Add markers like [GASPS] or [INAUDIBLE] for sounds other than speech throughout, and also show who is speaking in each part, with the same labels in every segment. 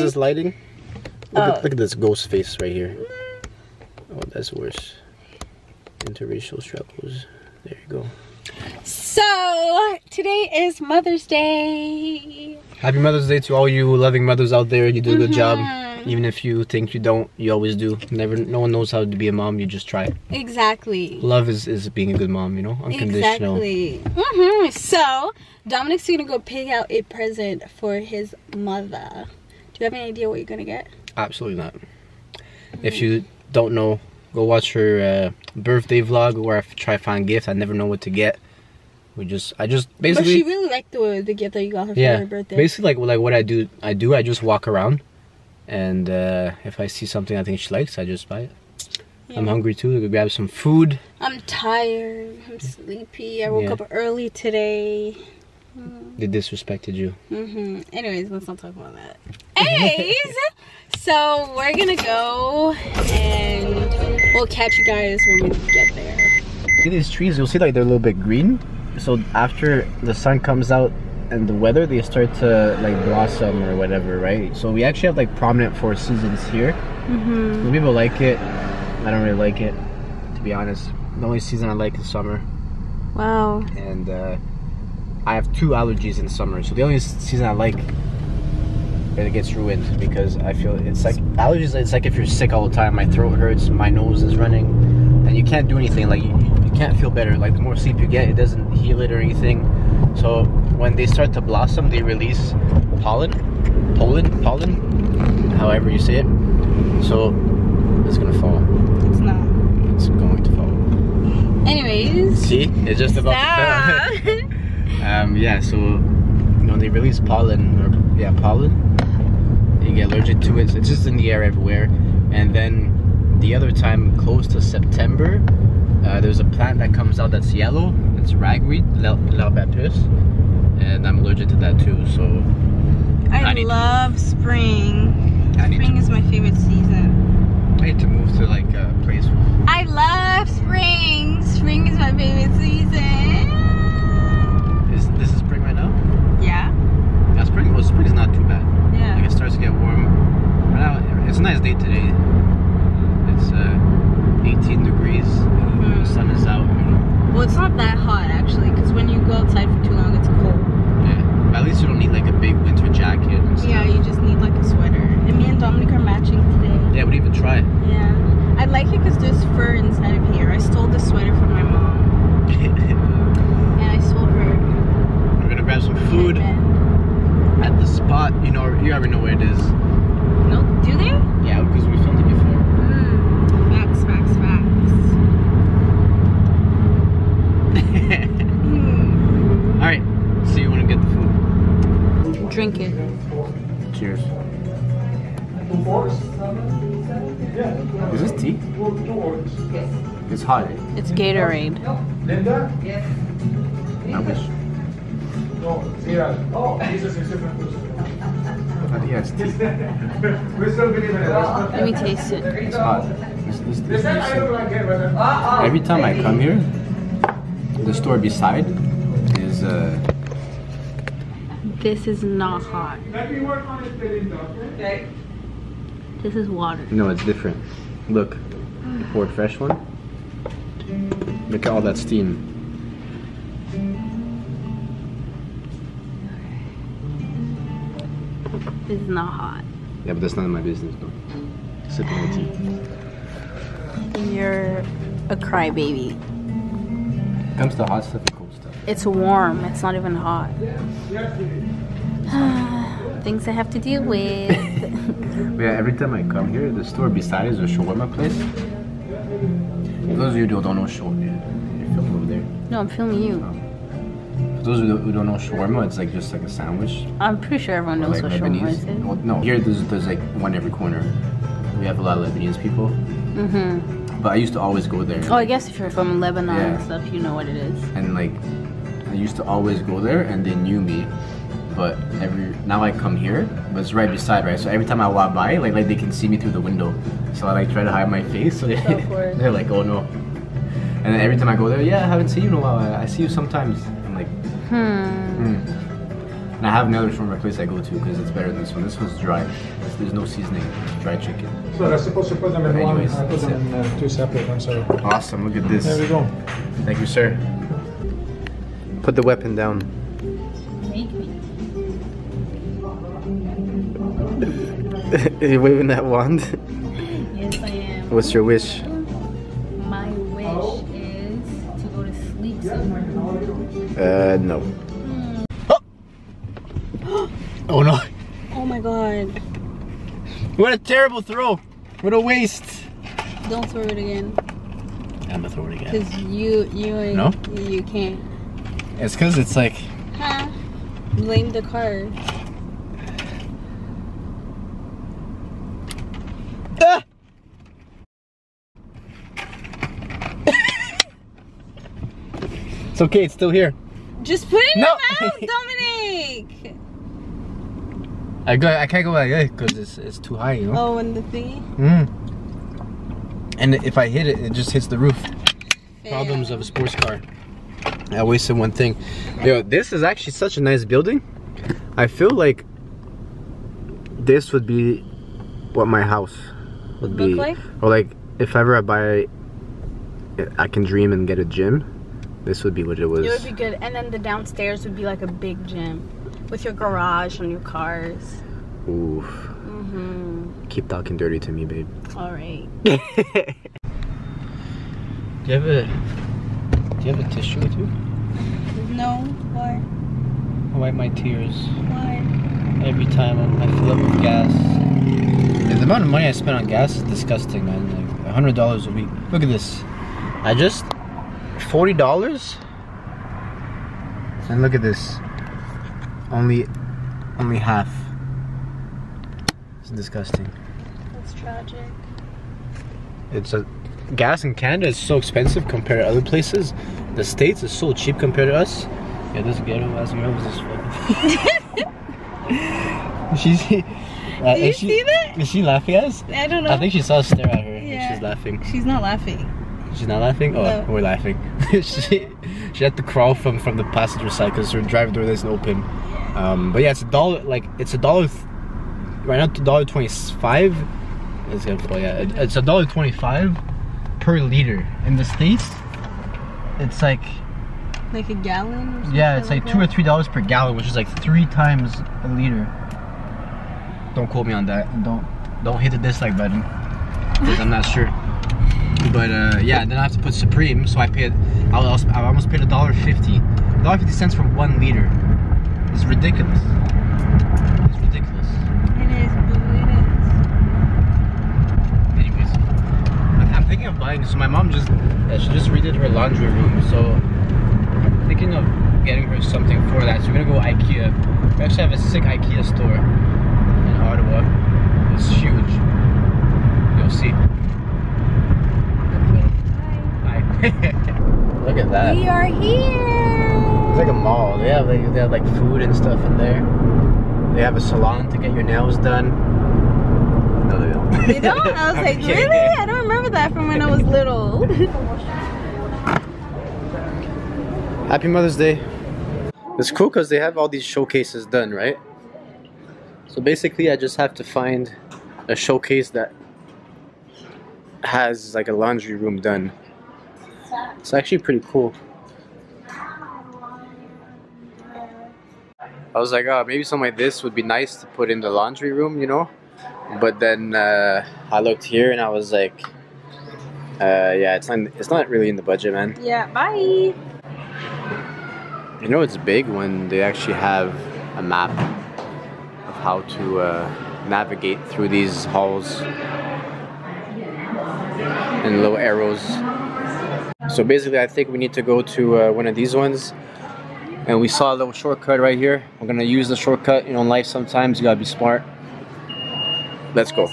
Speaker 1: fix this lighting? Look, at, look at this ghost face right here. Oh, that's worse. Interracial struggles. There you go.
Speaker 2: So today is Mother's Day.
Speaker 1: Happy Mother's Day to all you loving mothers out there. You do a good job.
Speaker 2: Mhm.
Speaker 1: Even if you think you don't, you always do. Never, no one knows how to be a mom. You just try.
Speaker 2: Exactly.
Speaker 1: Love is, is being a good mom. You know, unconditional.
Speaker 2: Exactly. hmm So Dominic's gonna go pick out a present for his mother. Do you have any idea what you're gonna get?
Speaker 1: Absolutely not. If you don't know, go watch her uh, birthday vlog where I try to find gifts. I never know what to get. We just, I just basically.
Speaker 2: but she really liked the the gift that you got her for her birthday.
Speaker 1: basically like like what I do. I do. I just walk around, and uh, if I see something I think she likes, I just buy it. I'm hungry too. Go grab some food.
Speaker 2: I'm tired. I'm sleepy. I woke
Speaker 1: Yeah.
Speaker 2: up early today.
Speaker 1: They disrespected you.
Speaker 2: hmm Anyways, let's not talk about that. Anyways, [LAUGHS] so we're gonna go and we'll catch you guys when we get there.
Speaker 1: See these trees? You'll see like they're a little bit green. So after the sun comes out and the weather, they start to like blossom or whatever, right? So we actually have like prominent four seasons here.
Speaker 2: Mm-hmm.
Speaker 1: Some people like it. I don't really like it, to be honest. The only season I like is summer,
Speaker 2: Wow.
Speaker 1: and uh, I have two allergies in summer. So the only season I like, it gets ruined because I feel it's like allergies. It's like if you're sick all the time, my throat hurts, my nose is running, and you can't do anything. Like you, you can't feel better. Like the more sleep you get, it doesn't heal it or anything. So when they start to blossom, they release pollen, pollen, pollen, however you say it. So it's gonna fall.
Speaker 2: It's not.
Speaker 1: It's going to fall.
Speaker 2: Anyways.
Speaker 1: See, it's just about to
Speaker 2: Stop. [LAUGHS]
Speaker 1: um, yeah, so you know they release pollen, or yeah, pollen. You get allergic to it. It's just in the air everywhere. And then the other time, close to September, uh, there's a plant that comes out that's yellow. It's ragweed, l'herbe à poux, and I'm allergic to that too. So
Speaker 2: I,
Speaker 1: I
Speaker 2: love spring.
Speaker 1: I need
Speaker 2: Spring
Speaker 1: to,
Speaker 2: is my favorite season.
Speaker 1: I need to move to like a place.
Speaker 2: I love spring. Spring is my favorite season.
Speaker 1: Is this is spring right now?
Speaker 2: Yeah.
Speaker 1: Yeah, spring. Well, spring is not too bad. Like
Speaker 2: Yeah.
Speaker 1: it starts to get warm. Right now, it's a nice day today. It's uh, 18 degrees. The sun is out. You know.
Speaker 2: Well, it's not that hot actually, because when you go outside for too long, it's cold.
Speaker 1: Yeah. But at least you don't need like a big winter jacket and stuff.
Speaker 2: Yeah, you just need like a sweater. And me and Dominic are matching today.
Speaker 1: Yeah, but even try.
Speaker 2: Yeah. I like it because there's fur inside of here. I stole the sweater from my mom.
Speaker 1: We're
Speaker 2: And I stole her.
Speaker 1: gonna grab some food
Speaker 2: headband.
Speaker 1: at the spot. You know, you already know where it is.
Speaker 2: No, do they?
Speaker 1: Yeah, because we filmed it before.
Speaker 2: Mm. Facts, facts, facts. Mm.
Speaker 1: All right. See you when we get the food.
Speaker 2: Drink it.
Speaker 1: Cheers. Is this tea? It's hot. eh?
Speaker 2: It's Gatorade.
Speaker 1: I wish. Uh, yeah, it's tea. [LAUGHS]
Speaker 2: Let me taste it.
Speaker 1: It's hot. This, this, this, this, every time I come here, the store beside is uh,
Speaker 2: This is not hot. This is water.
Speaker 1: no, it's different. Look, you poured fresh one. Look at all that steam.
Speaker 2: This is not hot.
Speaker 1: Yeah, but that's none of my business, though. Sipping the tea.
Speaker 2: You're a crybaby.
Speaker 1: comes to hot stuff and cold stuff.
Speaker 2: It's warm. It's not even hot. [SIGHS] Things I have to deal with. [LAUGHS]
Speaker 1: Yeah, every time I come here, the store beside is a shawarma place. For those of you who don't know shawarma, you're filming over there.
Speaker 2: no, I'm filming you.
Speaker 1: For those who don't- who don't know shawarma, it's like just like a sandwich.
Speaker 2: I'm pretty sure everyone knows
Speaker 1: like
Speaker 2: what shawarma is.
Speaker 1: Well, no, here there's, there's like one every corner. We have a lot of Lebanese people.
Speaker 2: Mm-hmm.
Speaker 1: But I used to always go there.
Speaker 2: Oh, I guess if you're from Lebanon and stuff, you know what it is.
Speaker 1: And like, I used to always go there, and they knew me. But every now I come here, but it's right beside, right? So every time I walk by, like like they can see me through the window. So I like try to hide my face. So they,
Speaker 2: Go for it.
Speaker 1: they're like, oh no. And then every time I go there, yeah, I haven't seen you in a while. I, I see you sometimes. I'm like,
Speaker 2: Hmm.
Speaker 1: hmm. And I have another from a place I go to because it's better than this one. This one's dry. There's no seasoning. Dry chicken.
Speaker 3: So I suppose to put them in one. I put them in uh, two separate ones. Sorry.
Speaker 1: Awesome. Look at this.
Speaker 3: there we go.
Speaker 1: Thank you, sir. Put the weapon down.
Speaker 2: Make me.
Speaker 1: Are you waving that wand?
Speaker 2: Yes, I am.
Speaker 1: What's your wish?
Speaker 2: My wish is to go to sleep somewhere.
Speaker 1: Uh, no. oh [GASPS] oh no.
Speaker 2: Oh my god.
Speaker 1: What a terrible throw. What a waste.
Speaker 2: Don't throw it again.
Speaker 1: I'm gonna throw it again.
Speaker 2: Cause you you ain't
Speaker 1: No?
Speaker 2: you can't.
Speaker 1: It's because it's like.
Speaker 2: Huh? Blame the car.
Speaker 1: Ah! [LAUGHS] it's okay, it's still here.
Speaker 2: Just put it in
Speaker 1: No.
Speaker 2: your mouth, [LAUGHS] Dominic!
Speaker 1: I go. I can't go like that because it's it's too high, you know.
Speaker 2: Oh, and the thingy?
Speaker 1: Mm. And if I hit it, it just hits the roof. Problems of a sports car. I wasted one thing. Yo, this is actually such a nice building. I feel like this would be what my house would
Speaker 2: Look
Speaker 1: be.
Speaker 2: like?
Speaker 1: Or like if ever I buy, I can dream and get a gym. This would be what it was.
Speaker 2: It would be good. And then the downstairs would be like a big gym with your garage and your cars.
Speaker 1: Oof.
Speaker 2: Mm-hmm.
Speaker 1: Keep talking dirty to me, babe.
Speaker 2: All right. [LAUGHS]
Speaker 1: do you have a Do you have a tissue with you?
Speaker 2: No. Why?
Speaker 1: I wipe my tears
Speaker 2: Why?
Speaker 1: every time I fill up with gas. The amount of money I spend on gas is disgusting, man. Like a hundred dollars a week. Look at this. I just forty dollars. And look at this. Only, only half. It's disgusting.
Speaker 2: That's tragic.
Speaker 1: It's a gas in Canada is so expensive compared to other places. The states is so cheap compared to us. Yeah, this ghetto ass girl was just fucking. [LAUGHS] She's. [LAUGHS] Uh,
Speaker 2: Do you
Speaker 1: is she,
Speaker 2: see that?
Speaker 1: Is she laughing at us?
Speaker 2: I don't know.
Speaker 1: I think she saw us stare at her. and
Speaker 2: Yeah.
Speaker 1: She's laughing.
Speaker 2: she's not laughing.
Speaker 1: She's not laughing. Oh,
Speaker 2: No.
Speaker 1: we're laughing. [LAUGHS] she she had to crawl from from the passenger side because her driver door doesn't open. Um, but yeah, it's a dollar. Like it's a dollar. th- Right now, to dollar twenty five. It's gonna fall. Yeah, it's a dollar twenty five per liter. In the states, it's like
Speaker 2: Like a gallon? Or something
Speaker 1: yeah, it's like two or three dollars per gallon, which is like three times a liter. Don't quote me on that. Don't don't hit the dislike button because I'm not sure. But uh, yeah, then I have to put Supreme, so I paid. I almost, I almost paid a dollar fifty, dollar fifty cents for one liter. It's ridiculous. It's ridiculous.
Speaker 2: It is, boo, it
Speaker 1: Anyways, I'm I'm thinking of buying. So my mom just uh, she just redid her laundry room, so I'm thinking of getting her something for that. So we're gonna go IKEA. We actually have a sick IKEA store in Ottawa. It's huge. You'll see. Bye. [LAUGHS] Look at that.
Speaker 2: We are here!
Speaker 1: It's like a mall. They have like they have like food and stuff in there. They have a salon to get your nails done. No, they don't.
Speaker 2: They don't? I was [LAUGHS] like,
Speaker 1: I'm
Speaker 2: really? I don't remember that from when I was little. [LAUGHS]
Speaker 1: Happy Mother's Day. It's cool because they have all these showcases done, right? So basically, I just have to find a showcase that has like a laundry room done. It's actually pretty cool. I was like, oh, maybe something like this would be nice to put in the laundry room, you know? But then uh, I looked here and I was like, uh, yeah, it's not, it's not really in the budget, man.
Speaker 2: yeah, bye!
Speaker 1: You know it's big when they actually have a map of how to uh, navigate through these halls and little arrows. So basically, I think we need to go to uh, one of these ones. And we saw a little shortcut right here. We're gonna use the shortcut. You know, in life sometimes you gotta be smart. Let's go.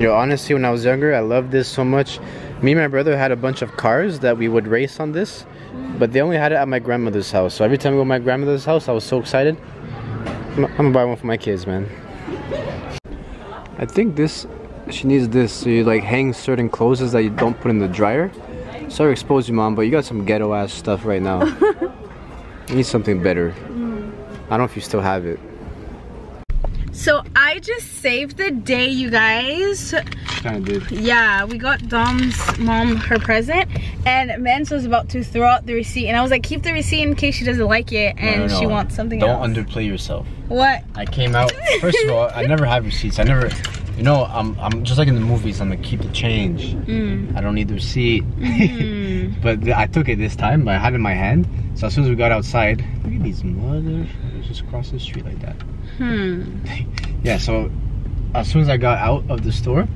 Speaker 1: You know, honestly, when I was younger, I loved this so much. Me and my brother had a bunch of cars that we would race on this, but they only had it at my grandmother's house. So every time we go to my grandmother's house, I was so excited. I'm, I'm gonna buy one for my kids, man. I think this, she needs this. So you like hang certain clothes that you don't put in the dryer. Sorry to expose you, mom, but you got some ghetto ass stuff right now. [LAUGHS] you need something better. Mm. I don't know if you still have it.
Speaker 2: So I just saved the day, you guys.
Speaker 1: Kind of did.
Speaker 2: Yeah, we got Dom's mom her present, and Mens was about to throw out the receipt, and I was like, keep the receipt in case she doesn't like it and
Speaker 1: No, no,
Speaker 2: she
Speaker 1: no.
Speaker 2: wants something else.
Speaker 1: Don't
Speaker 2: else.
Speaker 1: underplay yourself.
Speaker 2: what?
Speaker 1: I came out. First of all, I never have receipts. I never, you know, I'm I'm just like in the movies. I'm gonna keep the change.
Speaker 2: Mm.
Speaker 1: I don't need the receipt.
Speaker 2: Mm. [LAUGHS]
Speaker 1: but I took it this time. I had it in my hand. So as soon as we got outside, look at these mother. Just cross the street like that.
Speaker 2: Hmm.
Speaker 1: Yeah. So as soon as I got out of the store,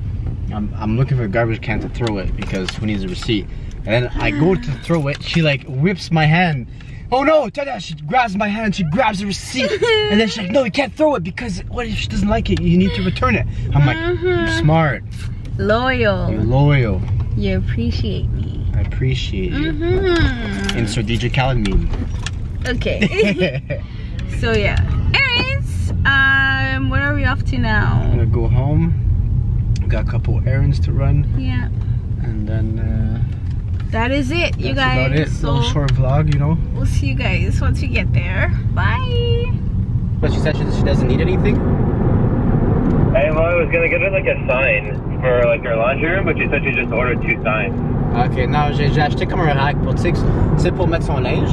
Speaker 1: I'm I'm looking for a garbage can to throw it because who needs a receipt? And then I go to throw it. She like whips my hand. Oh no, Dada! She grabs my hand. She grabs the receipt, [LAUGHS] and then she's like, "No, you can't throw it because what if she doesn't like it? You need to return it." I'm like, "You're
Speaker 2: Mhm.
Speaker 1: smart.
Speaker 2: Loyal.
Speaker 1: You're loyal.
Speaker 2: You appreciate me.
Speaker 1: I appreciate you."
Speaker 2: Mm-hmm.
Speaker 1: Insert DJ Khaled meme.
Speaker 2: Okay. [LAUGHS] [LAUGHS] so yeah. Anyways, um, what are we off to now?
Speaker 1: I'm
Speaker 2: now?
Speaker 1: gonna go home. Got a couple errands to run,
Speaker 2: Yeah.
Speaker 1: and then uh,
Speaker 2: That is it, you guys.
Speaker 1: about it.
Speaker 2: So
Speaker 1: Little short vlog, you know.
Speaker 2: we'll see you guys once we get there. Bye.
Speaker 1: But she said she, she doesn't need anything.
Speaker 4: Hey, well, I was gonna get her like a sign for like her laundry room, but she said she just ordered two signs.
Speaker 1: Ok, non, j'ai j'ai acheté comme un rack pour, tu sais, que- pour mettre son linge.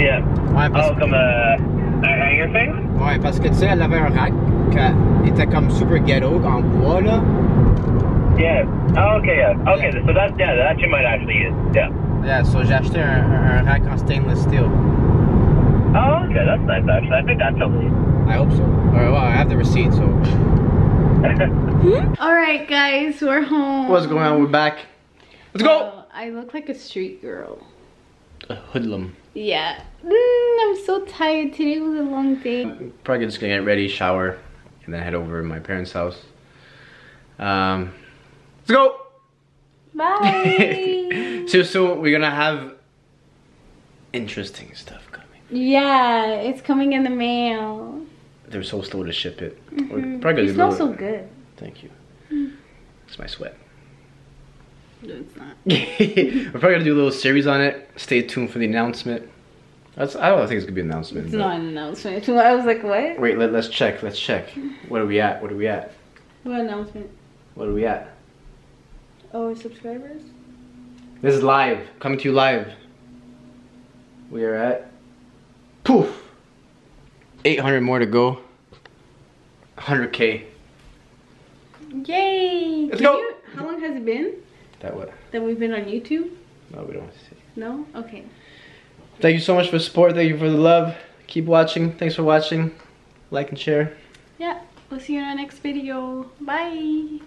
Speaker 4: Yeah.
Speaker 1: Ouais, parce,
Speaker 4: Oh, comme a, a hanger thing?
Speaker 1: Ouais, parce que tu sais, elle avait un rack qui était comme super ghetto en bois là.
Speaker 4: Yeah. Oh, okay, yeah. Okay, so that's yeah, that you might actually use. Yeah.
Speaker 1: Yeah, so j'ai acheté un, un, un rack en stainless steel.
Speaker 4: Oh, okay, that's nice actually. I think that's totally.
Speaker 1: I hope so. Or, well, I have the receipt, so. [LAUGHS]
Speaker 2: All right, guys, we're home.
Speaker 1: What's going on? We're back. Let's go!
Speaker 2: Oh, I look like a street girl.
Speaker 1: A hoodlum.
Speaker 2: Yeah. Mm, [LAUGHS] I'm so tired. Today was a long day.
Speaker 1: Probably just gonna get ready, shower, and then head over to my parents' house. Um, let's go!
Speaker 2: Bye. [LAUGHS]
Speaker 1: so soon we're gonna have interesting stuff coming.
Speaker 2: yeah, it's coming in the mail.
Speaker 1: They're so slow to ship it.
Speaker 2: Mm,
Speaker 1: probably
Speaker 2: you
Speaker 1: gonna
Speaker 2: smell
Speaker 1: do
Speaker 2: so good.
Speaker 1: Thank you. It's my sweat.
Speaker 2: No, it's not. [LAUGHS]
Speaker 1: We're probably gonna do a little series on it. Stay tuned for the announcement. That's I don't think it's gonna be an announcement.
Speaker 2: It's not an announcement. [LAUGHS] I was like, what?
Speaker 1: Wait, let, let's check. Let's check. What are we at? What are we at?
Speaker 2: What announcement?
Speaker 1: What are we at?
Speaker 2: Oh, subscribers?
Speaker 1: This is live. Coming to you live. We are at poof. 800 more to go. 100k.
Speaker 2: Yay!
Speaker 1: Let's
Speaker 2: Can
Speaker 1: go.
Speaker 2: you- how long has it been
Speaker 1: That what?
Speaker 2: that we've been on YouTube?
Speaker 1: No, we don't want to see.
Speaker 2: No? Okay.
Speaker 1: Thank you so much for the support. Thank you for the love. Keep watching. Thanks for watching. Like and share.
Speaker 2: Yeah. We'll see you in our next video. Bye.